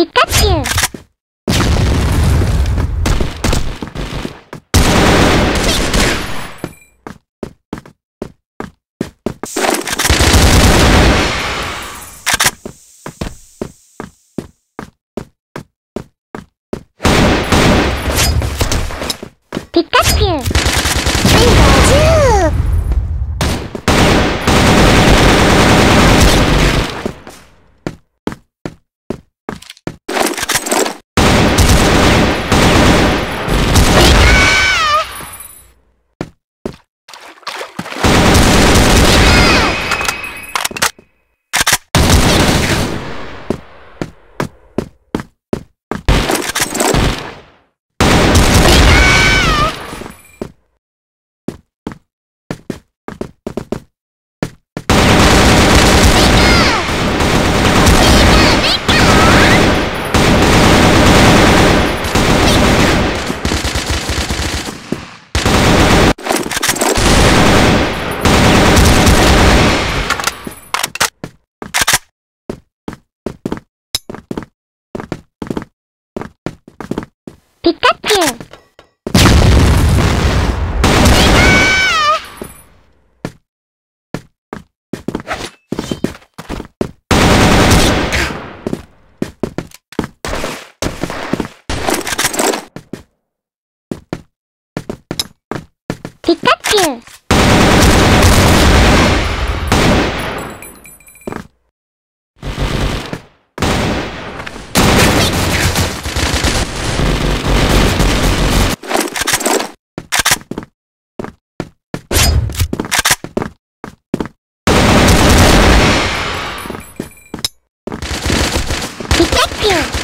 Pikachu! Pikachu! Pikachu! Pikachu! Pikachu! ピカピュウ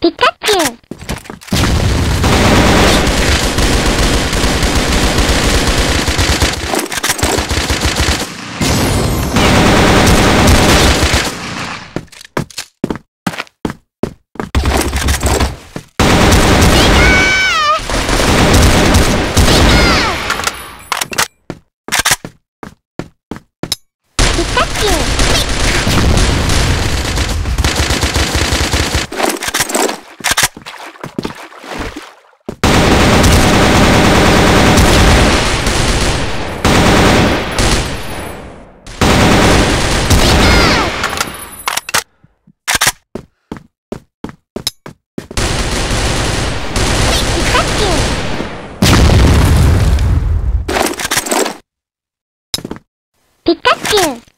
ピカチュウ Thank.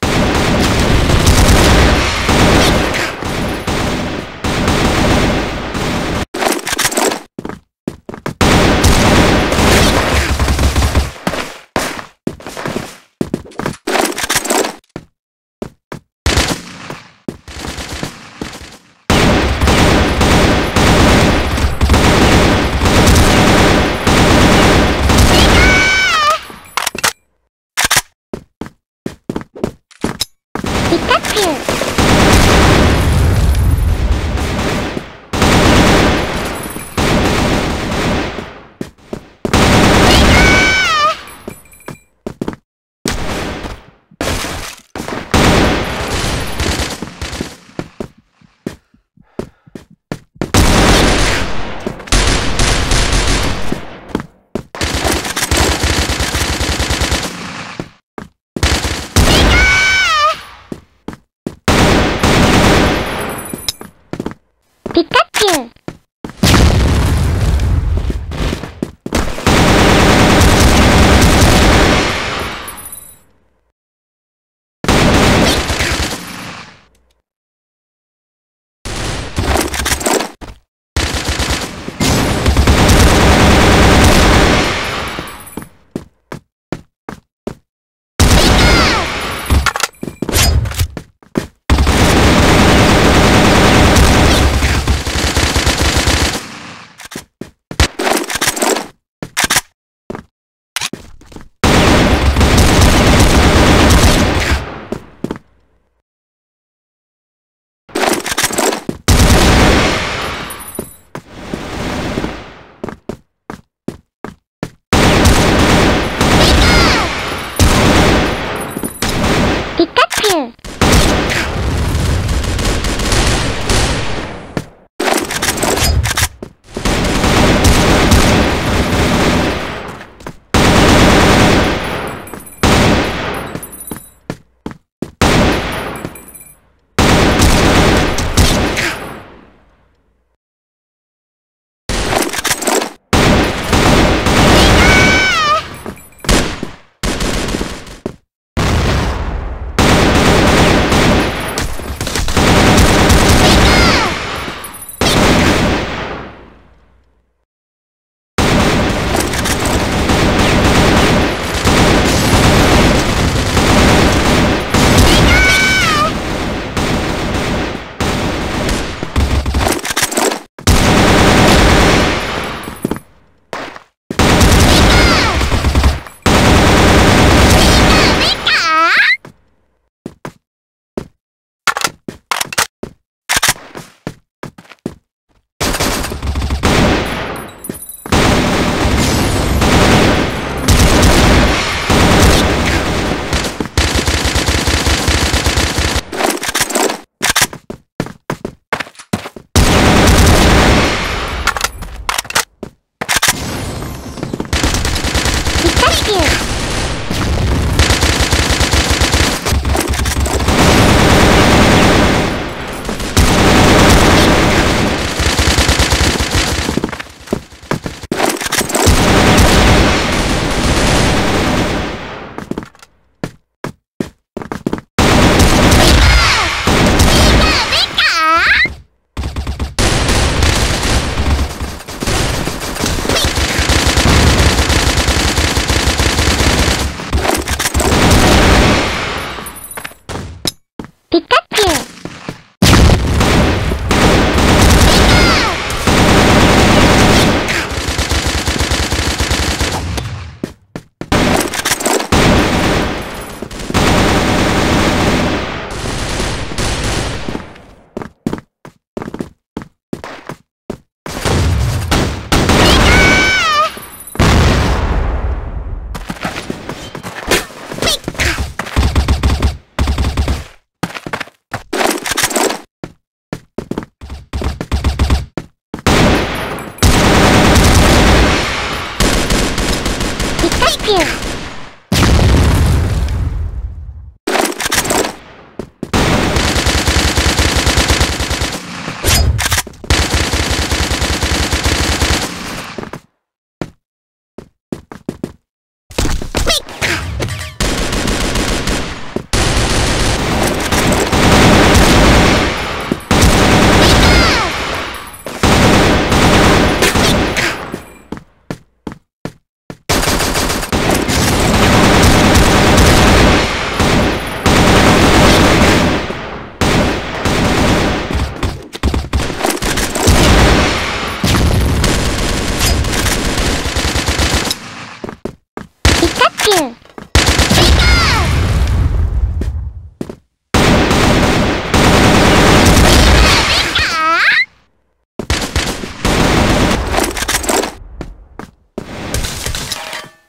Tiket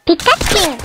Pikachu.